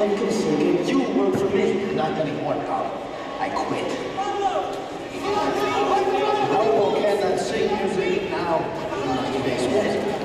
and considered you work for me, not getting one dollar. I quit. Robo cannot sing music now.